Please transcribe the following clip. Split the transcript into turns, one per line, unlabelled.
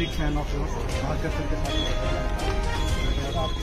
big fan of your Bhaskar के साथ